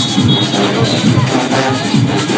Thank you.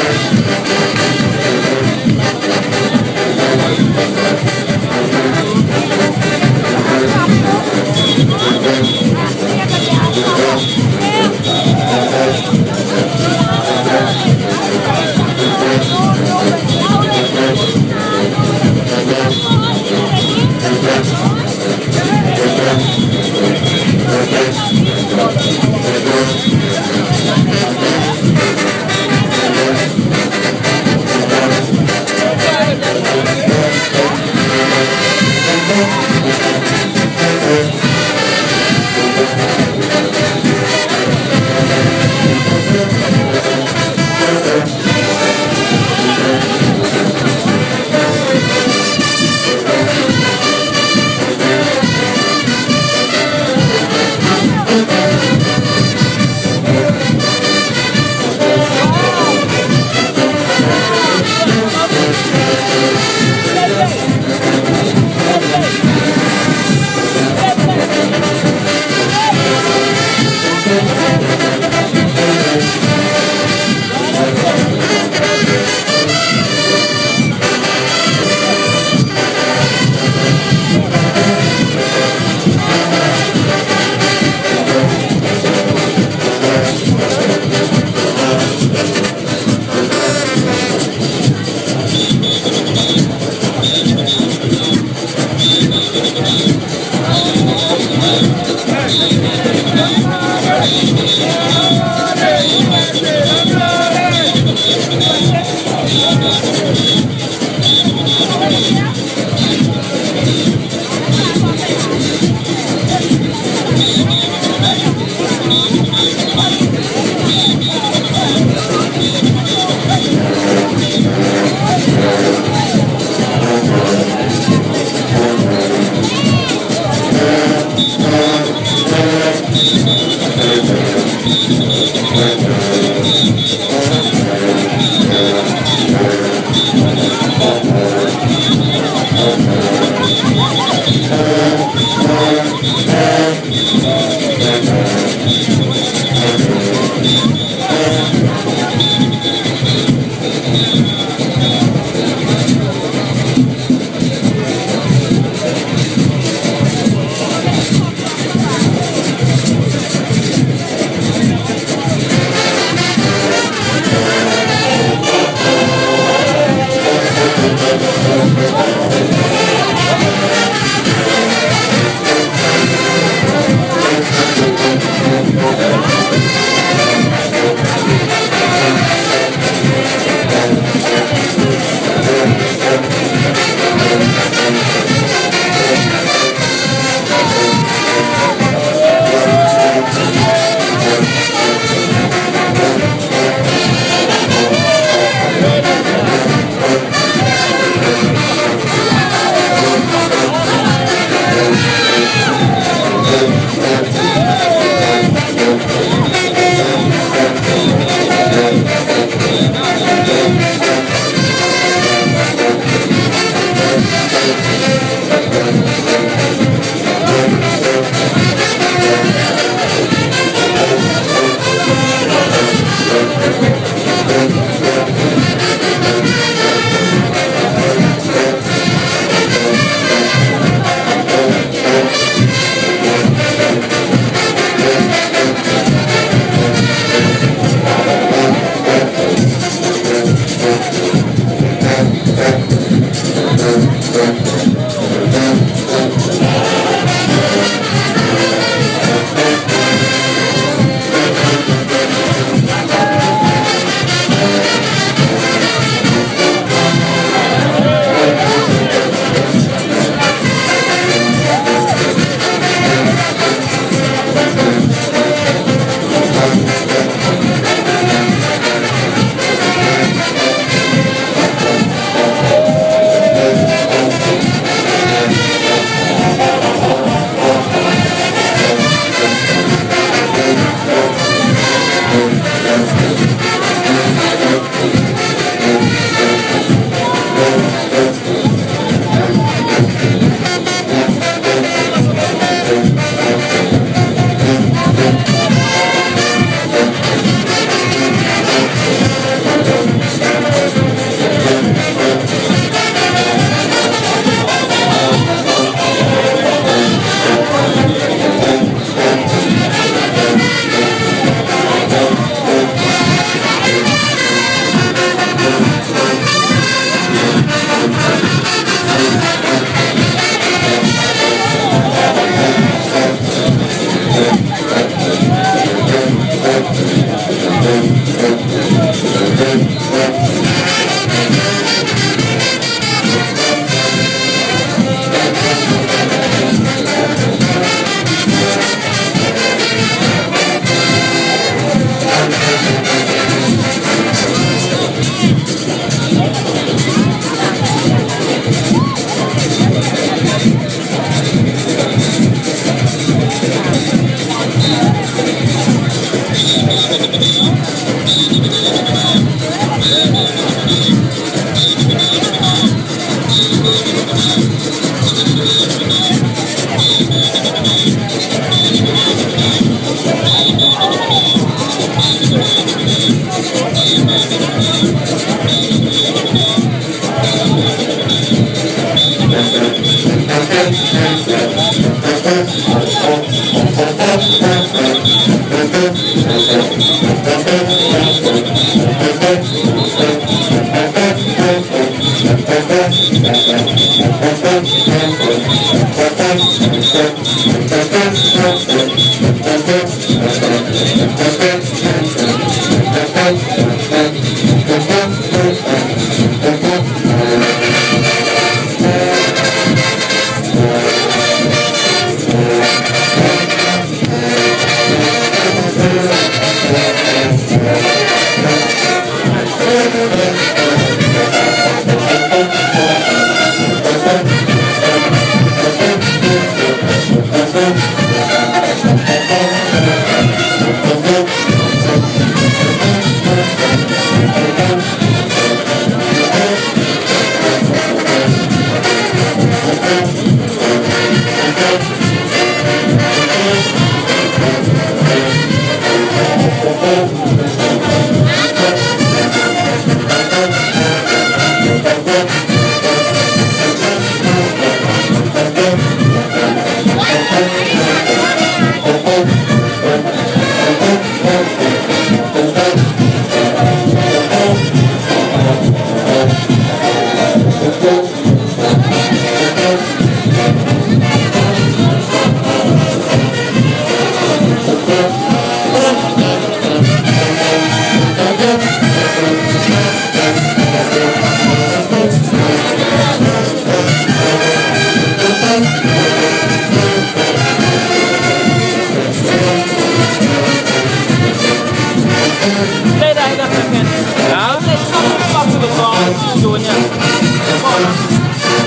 con chuột nha.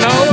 nou,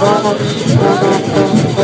baba baba baba.